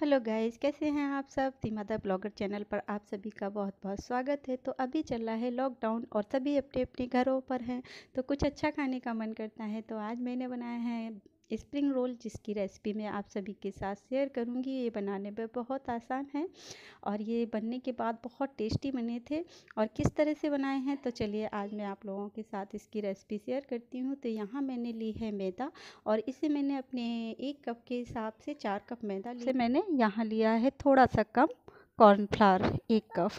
Hello guys, कैसे हैं आप सब? तिमादा ब्लॉगर चैनल पर आप सभी का बहुत बहुत स्वागत है। तो अभी चल रहा है लॉकडाउन और सभी अपने अपने घरों पर हैं। तो कुछ अच्छा खाने का मन करता है तो आज मैंने बनाया है स्प्रिंग रोल जिसकी रेसिपी मैं आप सभी के साथ शेयर करूँगी, ये बनाने में बहुत आसान है और ये बनने के बाद बहुत टेस्टी बने थे और किस तरह से बनाए हैं तो चलिए आज मैं आप लोगों के साथ इसकी रेसिपी शेयर करती हूँ। तो यहाँ मैंने ली है मैदा और इसे मैंने अपने एक कप के हिसाब से चार कप मैदा लिया मैंने यहाँ लिया है थोड़ा सा कम, कॉर्नफ्लावर एक कप।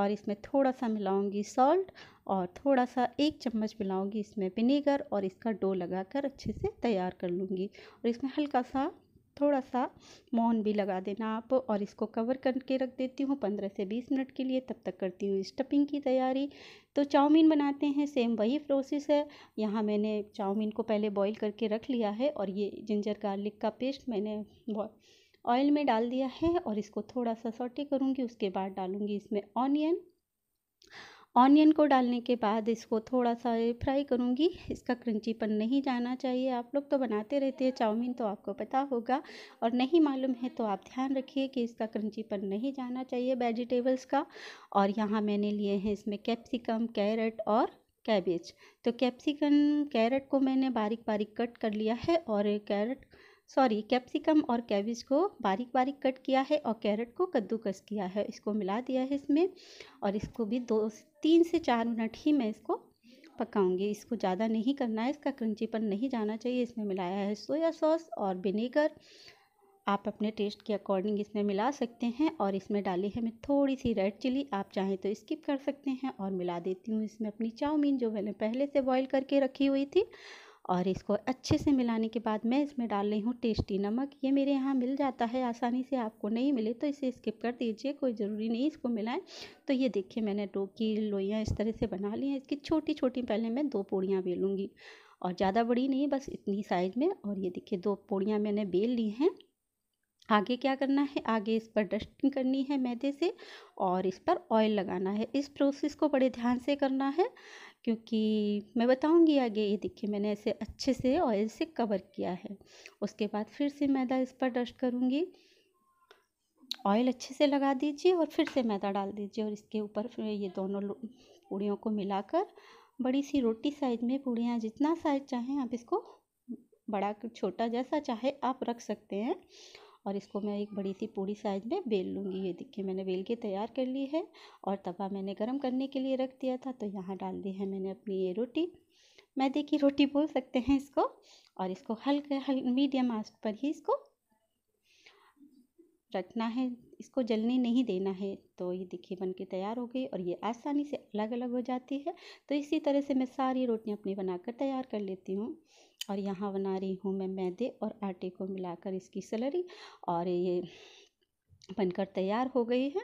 और इसमें थोड़ा सा मिलाऊँगी सॉल्ट और थोड़ा सा एक चम्मच मिलाऊँगी इसमें विनेगर और इसका डो लगाकर अच्छे से तैयार कर लूँगी। और इसमें हल्का सा थोड़ा सा मोहन भी लगा देना आप और इसको कवर करके रख देती हूँ पंद्रह से बीस मिनट के लिए, तब तक करती हूँ स्टफिंग की तैयारी। तो चाउमीन बनाते हैं सेम वही प्रोसेस है। यहाँ मैंने चाउमीन को पहले बॉईल करके रख लिया है और ये जिंजर गार्लिक का पेस्ट मैंने ऑयल में डाल दिया है और इसको थोड़ा सा सोटे करूँगी, उसके बाद डालूँगी इसमें ऑनियन ऑनियन को डालने के बाद इसको थोड़ा सा फ्राई करूँगी। इसका क्रंचीपन नहीं जाना चाहिए। आप लोग तो बनाते रहते हैं, चाउमीन तो आपको पता होगा। और नहीं मालूम है तो आप ध्यान रखिए कि इसका क्रंचीपन नहीं जाना चाहिए वेजिटेबल्स का। और यहाँ मैंने लिए हैं इसमें कैप्सिकम कैरेट और कैबेज तो कैप्सिकम कैरेट को मैंने बारीक बारीक कट कर लिया है और कैरेट सॉरी, कैप्सिकम और कैबिज को बारीक बारीक कट किया है और कैरेट को कद्दूकस किया है। इसको मिला दिया है इसमें और इसको भी दो, तीन से चार मिनट ही मैं इसको पकाऊँगी। इसको ज़्यादा नहीं करना है, इसका क्रंचीपन नहीं जाना चाहिए। इसमें मिलाया है सोया सॉस और विनेगर। आप अपने टेस्ट के अकॉर्डिंग इसमें मिला सकते हैं और इसमें डाली है मैं थोड़ी सी रेड चिली। आप चाहें तो स्किप कर सकते हैं और मिला देती हूँ। इसमें अपनी चाउमीन जो मैंने पहले से बॉईल करके रखी हुई थी और इसको अच्छे से मिलाने के बाद मैं इसमें डाल रही हूँ टेस्टी नमक। ये मेरे यहाँ मिल जाता है, आसानी से आपको नहीं मिले तो इसे स्किप कर दीजिए, कोई ज़रूरी नहीं इसको मिलाएँ। तो ये देखिए मैंने डो की लोइयाँ इस तरह से बना ली हैं, इसकी छोटी छोटी पहले मैं दो पूड़ियाँ बेलूँगी। और ज़्यादा बड़ी नहीं, बस इतनी साइज़ में। और ये देखिए दो पूड़ियाँ मैंने बेल ली हैं। आगे क्या करना है? आगे इस पर डस्टिंग करनी है मैदे से और इस पर ऑयल लगाना है। इस प्रोसेस को बड़े ध्यान से करना है क्योंकि मैं बताऊँगी आगे, ये देखिए मैंने ऐसे अच्छे से ऑयल से कवर किया है। उसके बाद फिर से मैदा इस पर डस्ट करूँगी। ऑयल अच्छे से लगा दीजिए और फिर से मैदा डाल दीजिए और इसके ऊपर फिर ये दोनों पूड़ियों को मिलाकर बड़ी सी रोटी साइज़ में पूड़ियाँ जितना साइज़ चाहें आप इसको बड़ा, छोटा जैसा चाहे आप रख सकते हैं। और इसको मैं एक बड़ी सी पूड़ी साइज़ में बेल लूँगी। ये देखिए, मैंने बेल के तैयार कर ली है और तवा मैंने गर्म करने के लिए रख दिया था तो यहाँ डाल दी है मैंने अपनी ये रोटी। मैदे की रोटी बोल सकते हैं इसको और इसको हल्के हल, मीडियम आँच पर ही इसको रखना है। इसको जलने नहीं देना है तो ये देखिए बन के तैयार हो गई और ये आसानी से अलग अलग हो जाती है। तो इसी तरह से मैं सारी रोटियाँ अपनी बनाकर तैयार कर लेती हूँ। और यहाँ बना रही हूँ मैं मैदे और आटे को मिलाकर इसकी सलरी और ये बनकर तैयार हो गई है।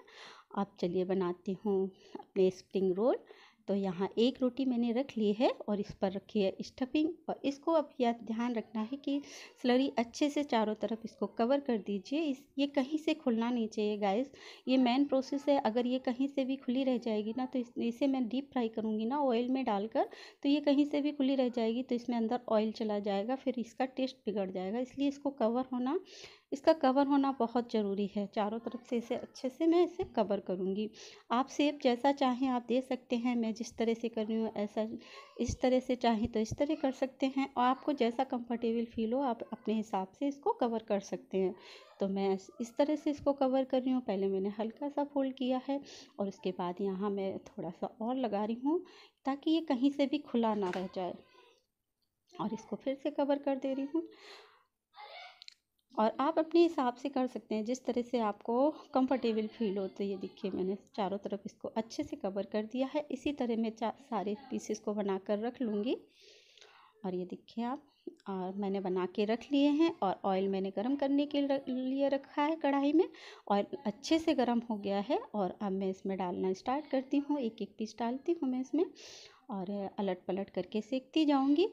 अब चलिए बनाती हूँ अपने स्प्रिंग रोल। तो यहाँ एक रोटी मैंने रख ली है और इस पर रखी है स्टफिंग और इसको अब यह ध्यान रखना है कि स्लरी अच्छे से चारों तरफ़ इसको कवर कर दीजिए। इस ये कहीं से खुलना नहीं चाहिए गाइस ये मेन प्रोसेस है। अगर ये कहीं से भी खुली रह जाएगी ना तो इस, इसे मैं डीप फ्राई करूँगी ना ऑयल में डालकर तो ये कहीं से भी खुली रह जाएगी तो इसमें अंदर ऑयल चला जाएगा फिर इसका टेस्ट बिगड़ जाएगा। इसलिए इसको कवर होना इसका कवर होना बहुत ज़रूरी है। चारों तरफ़ से इसे अच्छे से मैं इसे कवर करूँगी। आप सेप जैसा चाहें आप दे सकते हैं। मैं जिस तरह से कर रही हूँ ऐसा इस तरह से चाहें तो इस तरह कर सकते हैं। और आपको जैसा कंफर्टेबल फील हो, आप अपने हिसाब से इसको कवर कर सकते हैं। तो मैं इस तरह से इसको कवर कर रही हूँ। पहले मैंने हल्का सा फोल्ड किया है और उसके बाद यहाँ मैं थोड़ा सा और लगा रही हूँ ताकि ये कहीं से भी खुला ना रह जाए। और इसको फिर से कवर कर दे रही हूँ। और आप अपने हिसाब से कर सकते हैं, जिस तरह से आपको कंफर्टेबल फील हो। तो ये देखिए, मैंने चारों तरफ़ इसको अच्छे से कवर कर दिया है। इसी तरह मैं सारे पीसेस को बना कर रख लूँगी। और ये देखिए आप, और मैंने बना के रख लिए हैं और ऑयल मैंने गरम करने के लिए रखा है कढ़ाई में। ऑयल अच्छे से गरम हो गया है और अब मैं इसमें डालना स्टार्ट करती हूँ। एक एक पीस डालती हूँ मैं इसमें और अलट पलट करके सेकती जाऊँगी।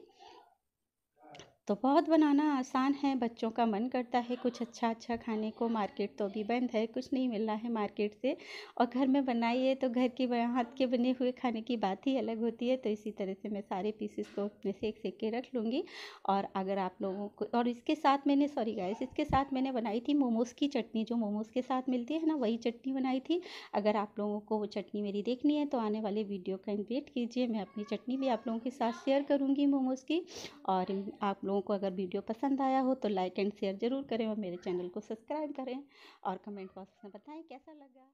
तो बहुत बनाना आसान है, बच्चों का मन करता है कुछ अच्छा अच्छा खाने को, मार्केट तो अभी बंद है, कुछ नहीं मिल रहा है मार्केट से और घर में बनाइए तो घर के हाथ के बने हुए खाने की बात ही अलग होती है तो इसी तरह से मैं सारे पीसेस को अपने सेक सेक के रख लूँगी और अगर आप लोगों को, और इसके साथ मैंने सॉरी गाइस इसके साथ मैंने बनाई थी मोमोज़ की चटनी, जो मोमोज़ के साथ मिलती है ना, वही चटनी बनाई थी। अगर आप लोगों को वो चटनी मेरी देखनी है तो आने वाले वीडियो का वेट कीजिए, मैं अपनी चटनी भी आप लोगों के साथ शेयर करूँगी मोमोज़ की और आप लोग लोगों को अगर वीडियो पसंद आया हो तो लाइक एंड शेयर ज़रूर करें और मेरे चैनल को सब्सक्राइब करें और कमेंट बॉक्स में बताएँ कैसा लगा।